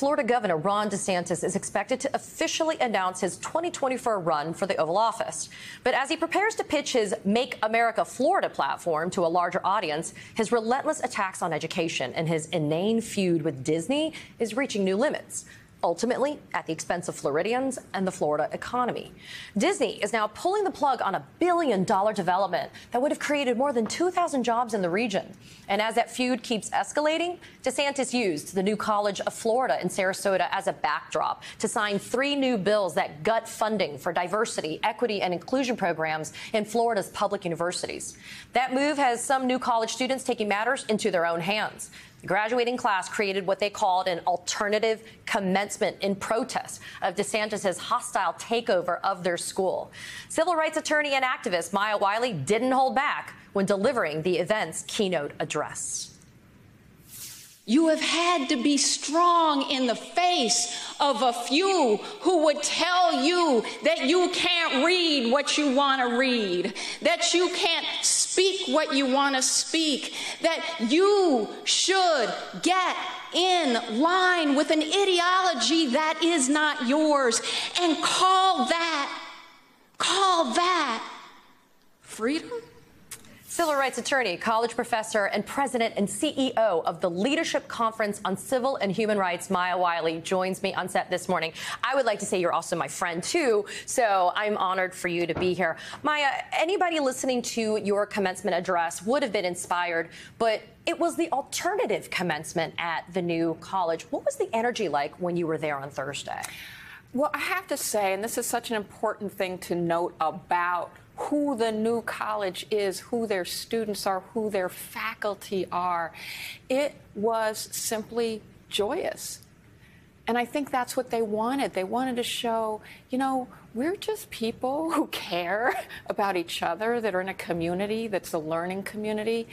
Florida Governor Ron DeSantis is expected to officially announce his 2024 run for the Oval Office. But as he prepares to pitch his Make America Florida platform to a larger audience, his relentless attacks on education and his inane feud with Disney is reaching new limits ultimately at the expense of Floridians and the Florida economy. Disney is now pulling the plug on a billion dollar development that would have created more than 2,000 jobs in the region. And as that feud keeps escalating, DeSantis used the new College of Florida in Sarasota as a backdrop to sign three new bills that gut funding for diversity, equity, and inclusion programs in Florida's public universities. That move has some new college students taking matters into their own hands. Graduating class created what they called an alternative commencement in protest of DeSantis' hostile takeover of their school. Civil rights attorney and activist Maya Wiley didn't hold back when delivering the event's keynote address. You have had to be strong in the face of a few who would tell you that you can't read what you want to read, that you can't speak what you want to speak, that you should get in line with an ideology that is not yours and call that, call that freedom? Civil rights attorney, college professor, and president and CEO of the Leadership Conference on Civil and Human Rights, Maya Wiley, joins me on set this morning. I would like to say you're also my friend, too, so I'm honored for you to be here. Maya, anybody listening to your commencement address would have been inspired, but it was the alternative commencement at the new college. What was the energy like when you were there on Thursday? Well, I have to say, and this is such an important thing to note about who the new college is, who their students are, who their faculty are. It was simply joyous. And I think that's what they wanted. They wanted to show, you know, we're just people who care about each other, that are in a community that's a learning community.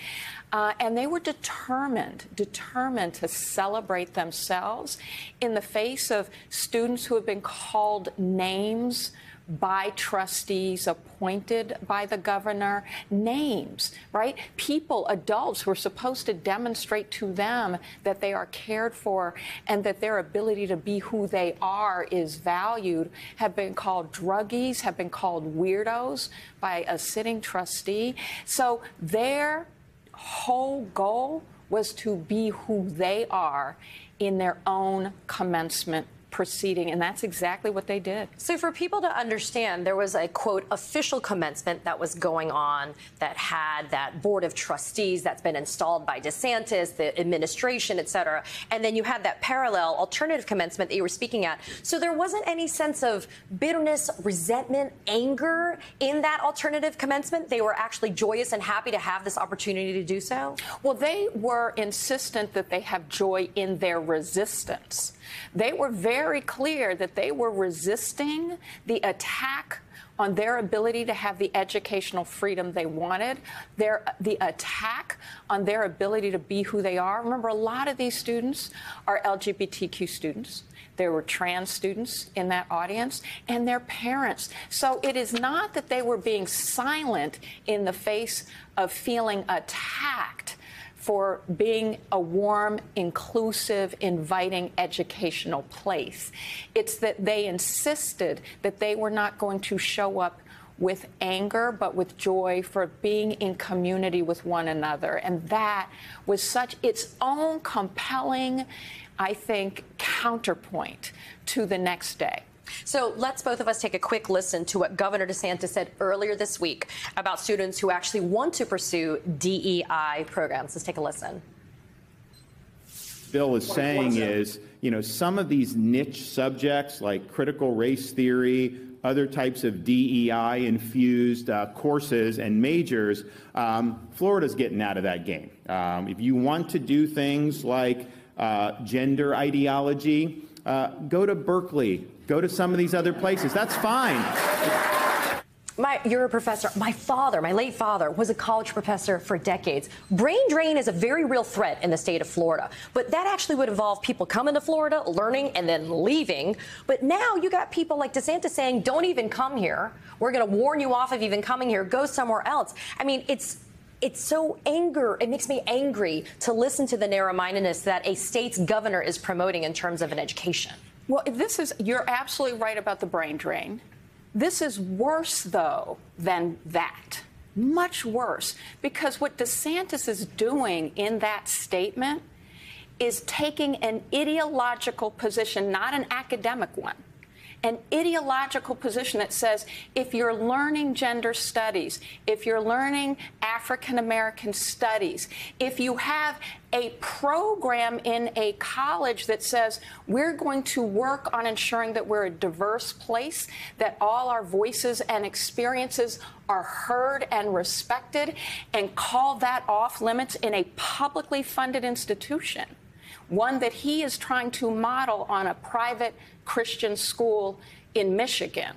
Uh, and they were determined, determined to celebrate themselves in the face of students who have been called names by trustees appointed by the governor, names, right? People, adults who are supposed to demonstrate to them that they are cared for and that their ability to be who they are is valued, have been called druggies, have been called weirdos by a sitting trustee. So their whole goal was to be who they are in their own commencement proceeding, and that's exactly what they did. So, for people to understand, there was a quote official commencement that was going on that had that board of trustees that's been installed by DeSantis, the administration, et cetera, and then you had that parallel alternative commencement that you were speaking at. So, there wasn't any sense of bitterness, resentment, anger in that alternative commencement. They were actually joyous and happy to have this opportunity to do so. Well, they were insistent that they have joy in their resistance. They were very clear that they were resisting the attack on their ability to have the educational freedom they wanted, their the attack on their ability to be who they are. Remember, a lot of these students are LGBTQ students. There were trans students in that audience and their parents. So it is not that they were being silent in the face of feeling attacked for being a warm, inclusive, inviting educational place. It's that they insisted that they were not going to show up with anger, but with joy for being in community with one another. And that was such its own compelling, I think, counterpoint to the next day. So let's both of us take a quick listen to what Governor DeSantis said earlier this week about students who actually want to pursue DEI programs. Let's take a listen. Bill is saying is, you know, some of these niche subjects like critical race theory, other types of DEI infused uh, courses and majors, um, Florida's getting out of that game. Um, if you want to do things like uh, gender ideology, uh, go to Berkeley, go to some of these other places. That's fine. My, you're a professor. My father, my late father, was a college professor for decades. Brain drain is a very real threat in the state of Florida, but that actually would involve people coming to Florida, learning, and then leaving. But now you got people like DeSantis saying, don't even come here. We're going to warn you off of even coming here. Go somewhere else. I mean, it's it's so anger. It makes me angry to listen to the narrow mindedness that a state's governor is promoting in terms of an education. Well, this is, you're absolutely right about the brain drain. This is worse, though, than that. Much worse. Because what DeSantis is doing in that statement is taking an ideological position, not an academic one an ideological position that says if you're learning gender studies, if you're learning African American studies, if you have a program in a college that says we're going to work on ensuring that we're a diverse place, that all our voices and experiences are heard and respected, and call that off limits in a publicly funded institution one that he is trying to model on a private Christian school in Michigan.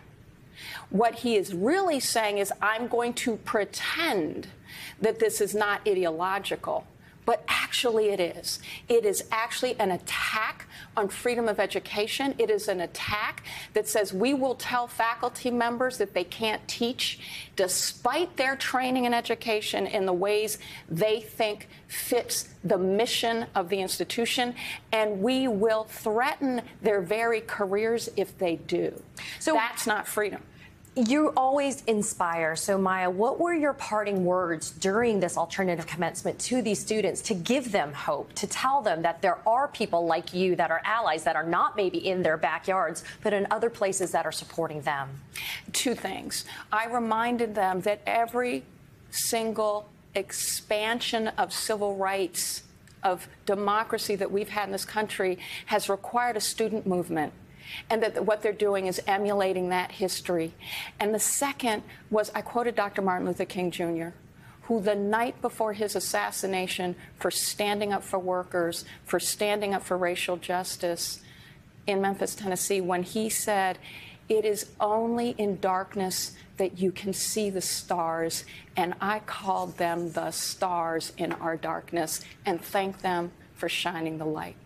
What he is really saying is, I'm going to pretend that this is not ideological. But actually, it is. It is actually an attack on freedom of education. It is an attack that says we will tell faculty members that they can't teach despite their training and education in the ways they think fits the mission of the institution, and we will threaten their very careers if they do. So that's not freedom you always inspire. So, Maya, what were your parting words during this alternative commencement to these students to give them hope, to tell them that there are people like you that are allies that are not maybe in their backyards, but in other places that are supporting them? Two things. I reminded them that every single expansion of civil rights, of democracy that we've had in this country has required a student movement and that what they're doing is emulating that history. And the second was I quoted Dr. Martin Luther King Jr., who the night before his assassination, for standing up for workers, for standing up for racial justice in Memphis, Tennessee, when he said, It is only in darkness that you can see the stars. And I called them the stars in our darkness and thanked them for shining the light.